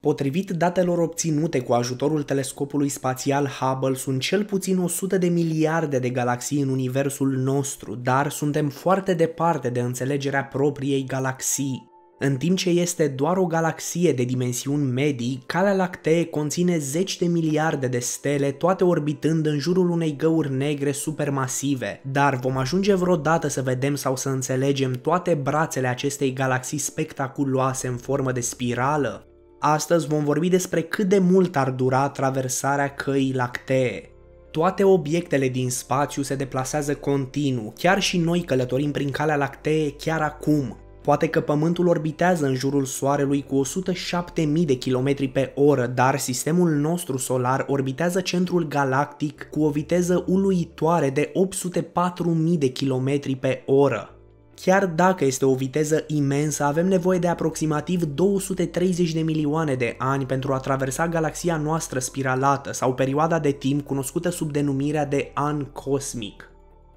Potrivit datelor obținute cu ajutorul telescopului spațial Hubble, sunt cel puțin 100 de miliarde de galaxii în universul nostru, dar suntem foarte departe de înțelegerea propriei galaxii. În timp ce este doar o galaxie de dimensiuni medii, Calea Lactee conține zeci de miliarde de stele, toate orbitând în jurul unei găuri negre supermasive. Dar vom ajunge vreodată să vedem sau să înțelegem toate brațele acestei galaxii spectaculoase în formă de spirală? Astăzi vom vorbi despre cât de mult ar dura traversarea căii lactee. Toate obiectele din spațiu se deplasează continuu, chiar și noi călătorim prin calea lactee chiar acum. Poate că Pământul orbitează în jurul Soarelui cu 107.000 de km pe oră, dar sistemul nostru solar orbitează centrul galactic cu o viteză uluitoare de 804.000 de km pe oră. Chiar dacă este o viteză imensă, avem nevoie de aproximativ 230 de milioane de ani pentru a traversa galaxia noastră spiralată sau perioada de timp cunoscută sub denumirea de an cosmic.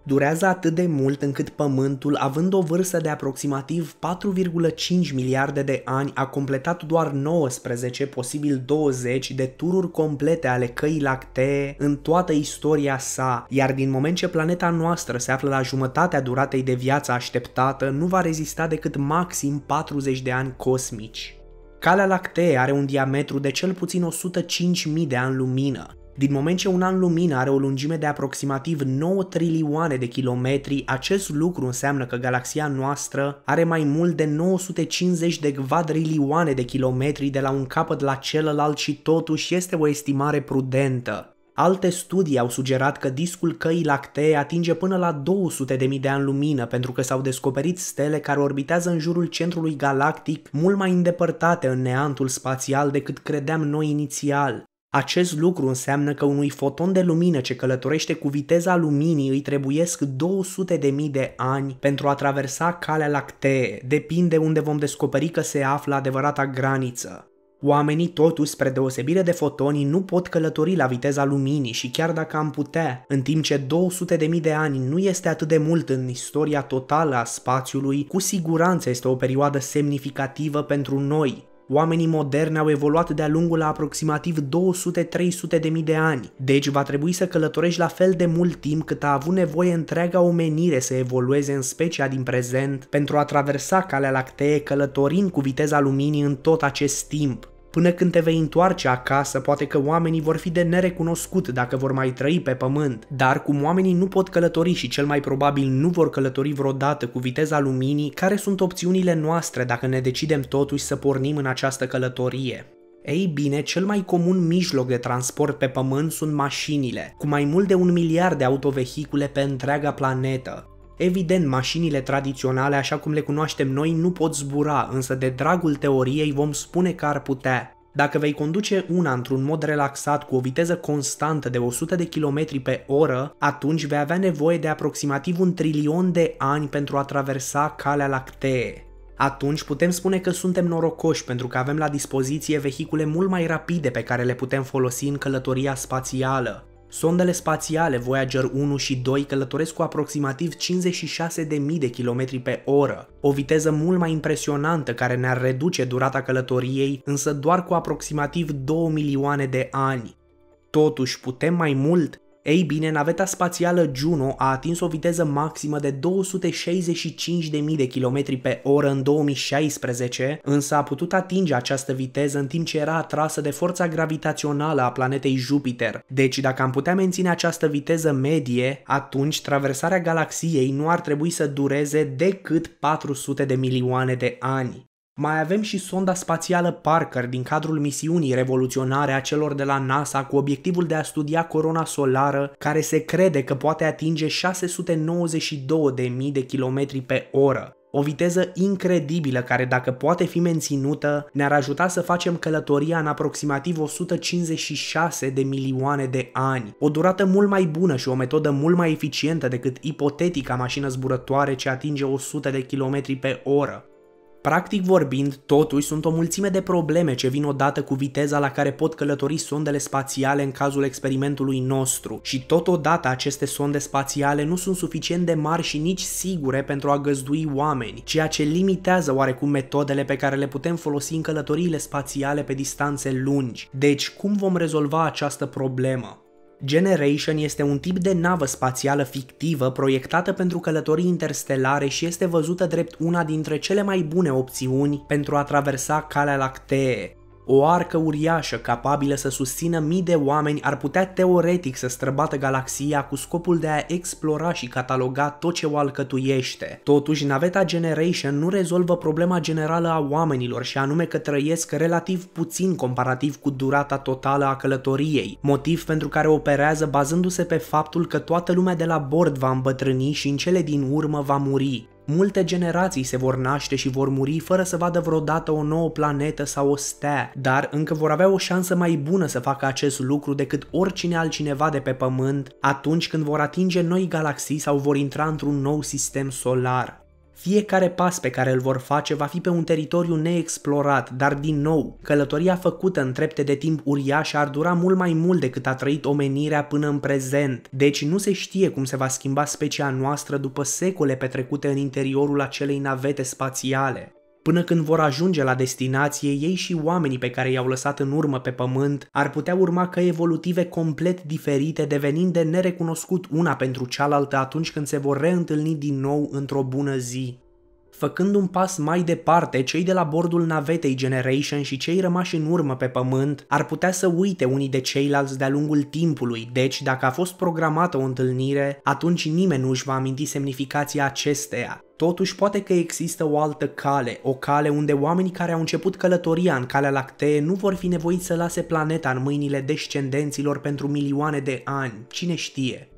Durează atât de mult încât Pământul, având o vârstă de aproximativ 4,5 miliarde de ani, a completat doar 19, posibil 20, de tururi complete ale căii lactee în toată istoria sa, iar din moment ce planeta noastră se află la jumătatea duratei de viață așteptată, nu va rezista decât maxim 40 de ani cosmici. Calea lactee are un diametru de cel puțin 105.000 de ani lumină, din moment ce un an lumină are o lungime de aproximativ 9 trilioane de kilometri, acest lucru înseamnă că galaxia noastră are mai mult de 950 de quadrilioane de kilometri de la un capăt la celălalt și totuși este o estimare prudentă. Alte studii au sugerat că discul căii lactee atinge până la 200.000 de ani lumină pentru că s-au descoperit stele care orbitează în jurul centrului galactic mult mai îndepărtate în neantul spațial decât credeam noi inițial. Acest lucru înseamnă că unui foton de lumină ce călătorește cu viteza luminii îi trebuiesc 200 de mii de ani pentru a traversa calea lactee, depinde unde vom descoperi că se află adevărata graniță. Oamenii totuși, spre deosebire de fotonii, nu pot călători la viteza luminii și chiar dacă am putea, în timp ce 200 de mii de ani nu este atât de mult în istoria totală a spațiului, cu siguranță este o perioadă semnificativă pentru noi, Oamenii moderni au evoluat de-a lungul la aproximativ 200-300 de mii de ani, deci va trebui să călătorești la fel de mult timp cât a avut nevoie întreaga omenire să evolueze în specia din prezent pentru a traversa calea lactee călătorind cu viteza luminii în tot acest timp. Până când te vei întoarce acasă, poate că oamenii vor fi de nerecunoscut dacă vor mai trăi pe pământ, dar cum oamenii nu pot călători și cel mai probabil nu vor călători vreodată cu viteza luminii, care sunt opțiunile noastre dacă ne decidem totuși să pornim în această călătorie? Ei bine, cel mai comun mijloc de transport pe pământ sunt mașinile, cu mai mult de un miliard de autovehicule pe întreaga planetă. Evident, mașinile tradiționale, așa cum le cunoaștem noi, nu pot zbura, însă de dragul teoriei vom spune că ar putea. Dacă vei conduce una într-un mod relaxat cu o viteză constantă de 100 de km pe oră, atunci vei avea nevoie de aproximativ un trilion de ani pentru a traversa calea lactee. Atunci putem spune că suntem norocoși pentru că avem la dispoziție vehicule mult mai rapide pe care le putem folosi în călătoria spațială. Sondele spațiale Voyager 1 și 2 călătoresc cu aproximativ 56.000 de km pe oră, o viteză mult mai impresionantă care ne-ar reduce durata călătoriei, însă doar cu aproximativ 2 milioane de ani. Totuși, putem mai mult? Ei bine, naveta spațială Juno a atins o viteză maximă de 265.000 de km pe oră în 2016, însă a putut atinge această viteză în timp ce era atrasă de forța gravitațională a planetei Jupiter. Deci dacă am putea menține această viteză medie, atunci traversarea galaxiei nu ar trebui să dureze decât 400 de milioane de ani. Mai avem și sonda spațială Parker din cadrul misiunii revoluționare a celor de la NASA cu obiectivul de a studia corona solară care se crede că poate atinge 692.000 de km pe oră. O viteză incredibilă care dacă poate fi menținută ne-ar ajuta să facem călătoria în aproximativ 156 de milioane de ani. O durată mult mai bună și o metodă mult mai eficientă decât ipotetica mașină zburătoare ce atinge 100 de km pe oră. Practic vorbind, totuși sunt o mulțime de probleme ce vin odată cu viteza la care pot călători sondele spațiale în cazul experimentului nostru și totodată aceste sonde spațiale nu sunt suficient de mari și nici sigure pentru a găzdui oameni, ceea ce limitează oarecum metodele pe care le putem folosi în călătoriile spațiale pe distanțe lungi. Deci, cum vom rezolva această problemă? Generation este un tip de navă spațială fictivă proiectată pentru călătorii interstelare și este văzută drept una dintre cele mai bune opțiuni pentru a traversa Calea Lactee, o arcă uriașă capabilă să susțină mii de oameni ar putea teoretic să străbată galaxia cu scopul de a explora și cataloga tot ce o alcătuiește. Totuși, naveta Generation nu rezolvă problema generală a oamenilor și anume că trăiesc relativ puțin comparativ cu durata totală a călătoriei, motiv pentru care operează bazându-se pe faptul că toată lumea de la bord va îmbătrâni și în cele din urmă va muri. Multe generații se vor naște și vor muri fără să vadă vreodată o nouă planetă sau o stea, dar încă vor avea o șansă mai bună să facă acest lucru decât oricine altcineva de pe Pământ atunci când vor atinge noi galaxii sau vor intra într-un nou sistem solar. Fiecare pas pe care îl vor face va fi pe un teritoriu neexplorat, dar din nou, călătoria făcută în trepte de timp uriașe ar dura mult mai mult decât a trăit omenirea până în prezent, deci nu se știe cum se va schimba specia noastră după secole petrecute în interiorul acelei navete spațiale. Până când vor ajunge la destinație, ei și oamenii pe care i-au lăsat în urmă pe pământ ar putea urma căi evolutive complet diferite, devenind de nerecunoscut una pentru cealaltă atunci când se vor reîntâlni din nou într-o bună zi. Făcând un pas mai departe, cei de la bordul navetei Generation și cei rămași în urmă pe pământ ar putea să uite unii de ceilalți de-a lungul timpului, deci dacă a fost programată o întâlnire, atunci nimeni nu își va aminti semnificația acesteia. Totuși poate că există o altă cale, o cale unde oamenii care au început călătoria în calea lactee nu vor fi nevoiți să lase planeta în mâinile descendenților pentru milioane de ani, cine știe.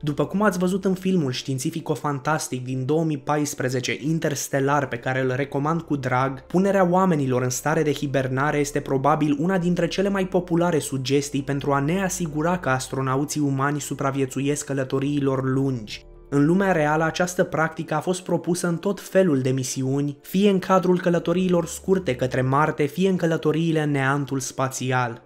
După cum ați văzut în filmul științifico-fantastic din 2014 Interstellar pe care îl recomand cu drag, punerea oamenilor în stare de hibernare este probabil una dintre cele mai populare sugestii pentru a ne asigura că astronauții umani supraviețuiesc călătoriilor lungi. În lumea reală, această practică a fost propusă în tot felul de misiuni, fie în cadrul călătoriilor scurte către Marte, fie în călătoriile în neantul spațial.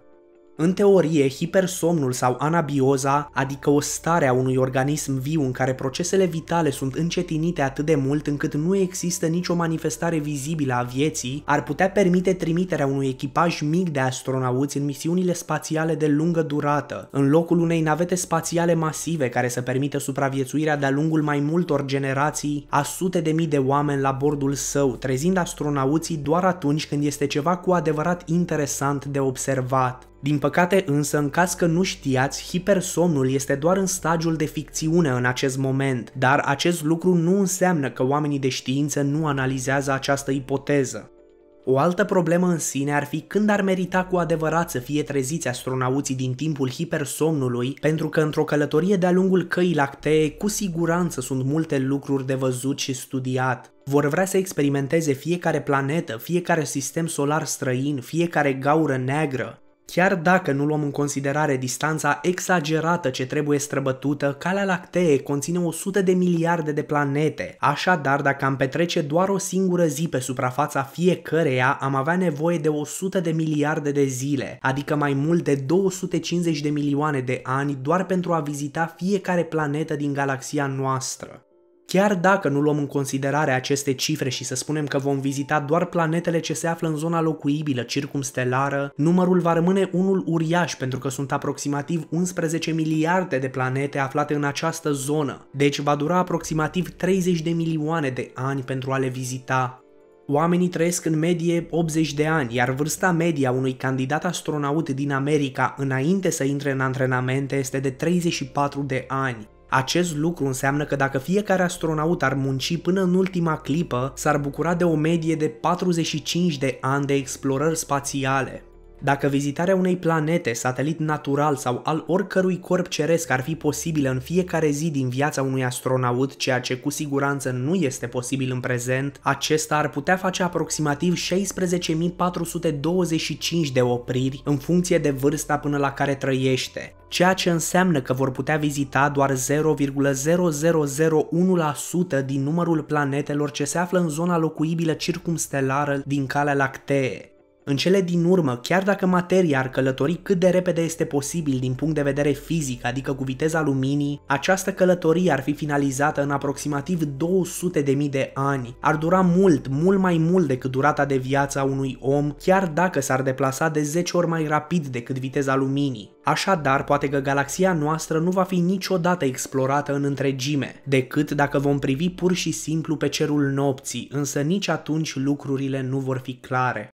În teorie, hipersomnul sau anabioza, adică o stare a unui organism viu în care procesele vitale sunt încetinite atât de mult încât nu există nicio manifestare vizibilă a vieții, ar putea permite trimiterea unui echipaj mic de astronauți în misiunile spațiale de lungă durată, în locul unei navete spațiale masive care să permită supraviețuirea de-a lungul mai multor generații a sute de mii de oameni la bordul său, trezind astronauții doar atunci când este ceva cu adevărat interesant de observat. Din păcate însă, în caz că nu știați, hipersomnul este doar în stadiul de ficțiune în acest moment, dar acest lucru nu înseamnă că oamenii de știință nu analizează această ipoteză. O altă problemă în sine ar fi când ar merita cu adevărat să fie treziți astronauții din timpul hipersomnului, pentru că într-o călătorie de-a lungul căii lactee cu siguranță sunt multe lucruri de văzut și studiat. Vor vrea să experimenteze fiecare planetă, fiecare sistem solar străin, fiecare gaură neagră, Chiar dacă nu luăm în considerare distanța exagerată ce trebuie străbătută, Calea Lactee conține 100 de miliarde de planete. Așadar, dacă am petrece doar o singură zi pe suprafața fiecăreia, am avea nevoie de 100 de miliarde de zile, adică mai mult de 250 de milioane de ani doar pentru a vizita fiecare planetă din galaxia noastră. Chiar dacă nu luăm în considerare aceste cifre și să spunem că vom vizita doar planetele ce se află în zona locuibilă circumstelară, numărul va rămâne unul uriaș pentru că sunt aproximativ 11 miliarde de planete aflate în această zonă, deci va dura aproximativ 30 de milioane de ani pentru a le vizita. Oamenii trăiesc în medie 80 de ani, iar vârsta media unui candidat astronaut din America înainte să intre în antrenamente este de 34 de ani. Acest lucru înseamnă că dacă fiecare astronaut ar munci până în ultima clipă, s-ar bucura de o medie de 45 de ani de explorări spațiale. Dacă vizitarea unei planete, satelit natural sau al oricărui corp ceresc ar fi posibilă în fiecare zi din viața unui astronaut, ceea ce cu siguranță nu este posibil în prezent, acesta ar putea face aproximativ 16.425 de opriri în funcție de vârsta până la care trăiește, ceea ce înseamnă că vor putea vizita doar 0,0001% din numărul planetelor ce se află în zona locuibilă circumstelară din Calea Lactee. În cele din urmă, chiar dacă materia ar călători cât de repede este posibil din punct de vedere fizic, adică cu viteza luminii, această călătorie ar fi finalizată în aproximativ 200.000 de ani. Ar dura mult, mult mai mult decât durata de viață a unui om, chiar dacă s-ar deplasa de 10 ori mai rapid decât viteza luminii. Așadar, poate că galaxia noastră nu va fi niciodată explorată în întregime, decât dacă vom privi pur și simplu pe cerul nopții, însă nici atunci lucrurile nu vor fi clare.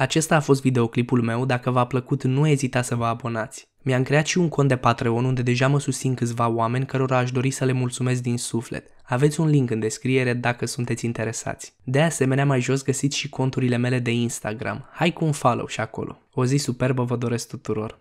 Acesta a fost videoclipul meu, dacă v-a plăcut nu ezitați să vă abonați. Mi-am creat și un cont de Patreon unde deja mă susțin câțiva oameni cărora aș dori să le mulțumesc din suflet. Aveți un link în descriere dacă sunteți interesați. De asemenea, mai jos găsiți și conturile mele de Instagram. Hai cu un follow și acolo. O zi superbă vă doresc tuturor!